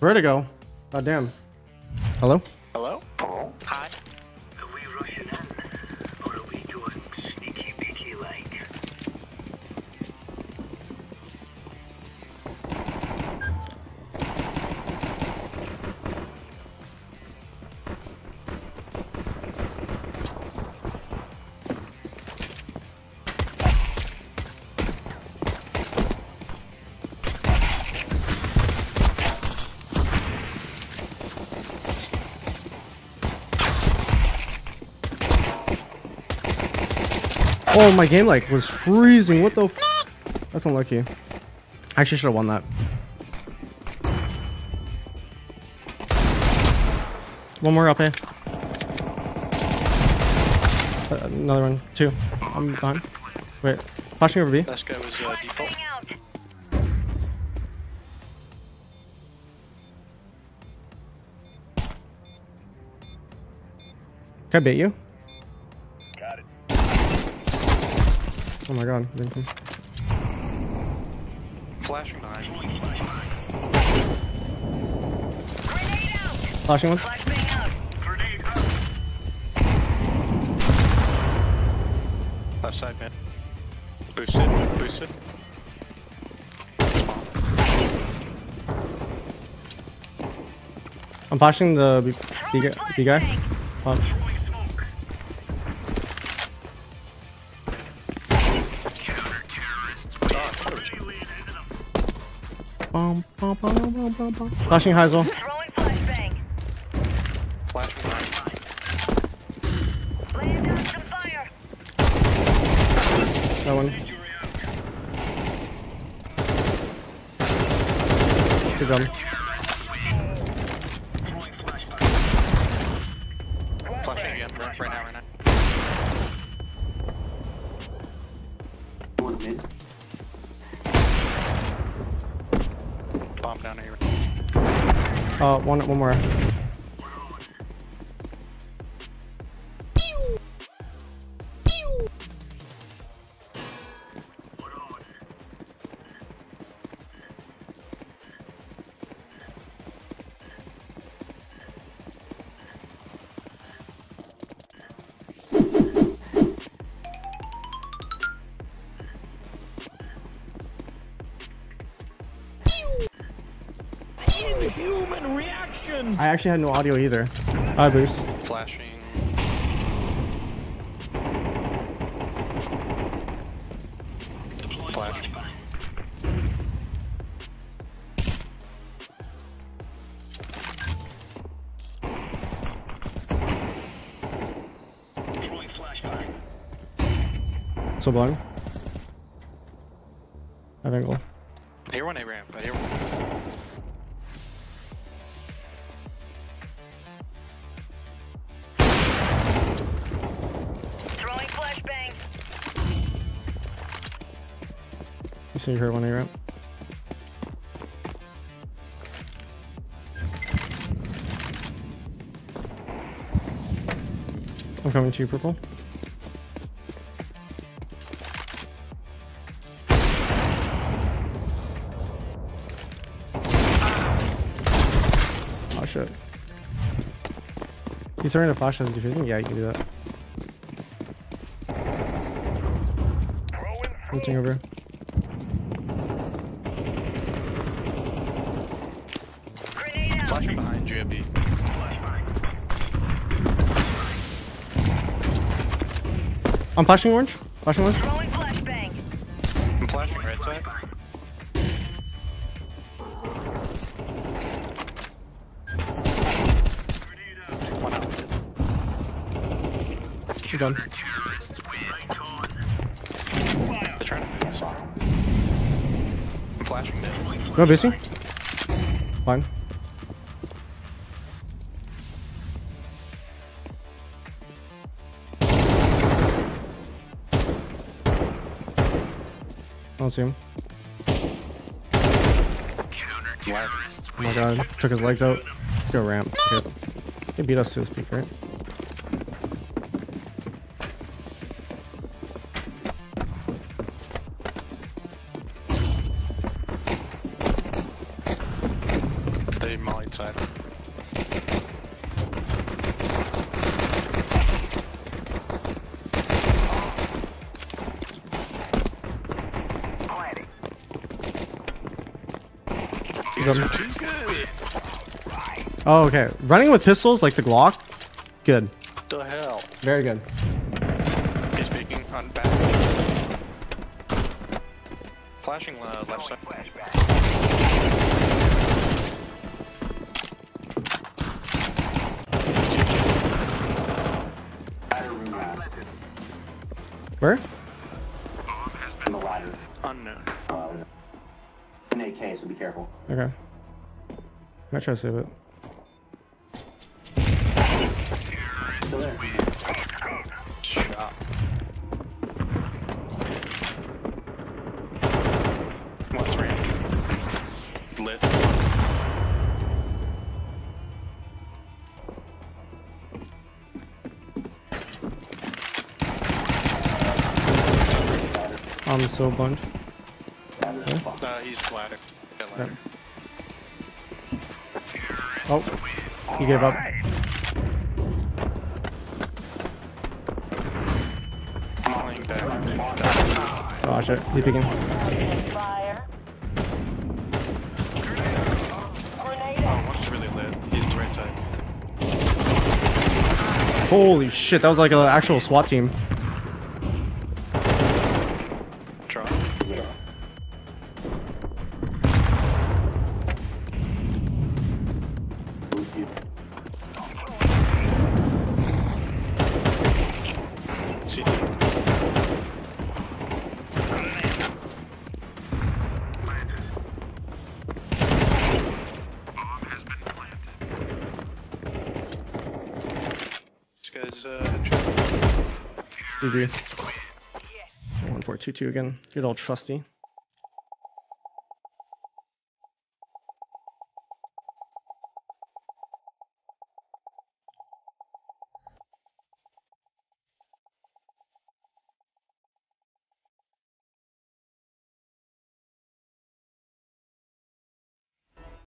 Vertigo. God damn. Hello? Oh, my game like was freezing. What the f That's unlucky. I actually should have won that. One more up here. Uh, another one. Two. I'm behind. Wait. Flashing over B. Last guy was uh, default. Flashbang out. Can I bait you? Oh my god. you. Flashing behind. Grenade out. Flashing one. Flashbang. Grenade out. Left side mid. Boosted. Boosted. I'm flashing the B, B, guy- B guy. Pop. Bum, bum, bum, bum, bum, bum. Flashing high as well. Throwing flashbang. Flashing behind. Laying down some fire. That one. Good job. Flashing again. Right, right now, right now. One mid. Bomb down here. Uh, one, one more. Inhuman reactions! I actually had no audio either. Hi, boost. Flashing. Flash. Throwing flashbang. So blind. I have See you heard one ramp. I'm coming to you, purple. Oh shit. You throwing a flash as defusing? Yeah, you can do that. Reaching over. Grenade out. Flashing behind GMB. flashbang. I'm flashing orange. Flashing orange. I'm flashing red side. One out. You're done. They're trying to move us on. I'm flashing mid. You want? Fine. Don't see him. Oh my god, took his legs out. Let's go ramp. Yep. He beat us to his peek, right? They mollied side. You Good. guys are too good. Oh, okay. Running with pistols like the Glock, good. The hell? Very good. He's speaking on back. Flashing uh, left side. Where? in the ladder. Unknown. So be careful. Okay. Might try to save it. Still there. Shot. What's ran? Lit. I'm so bummed. Ladder. Uh, he's ladder. Got. Oh, he gave up. Oh shit, right side. Holy shit, that was like an actual SWAT team. GG. 1422 again. Good old trusty.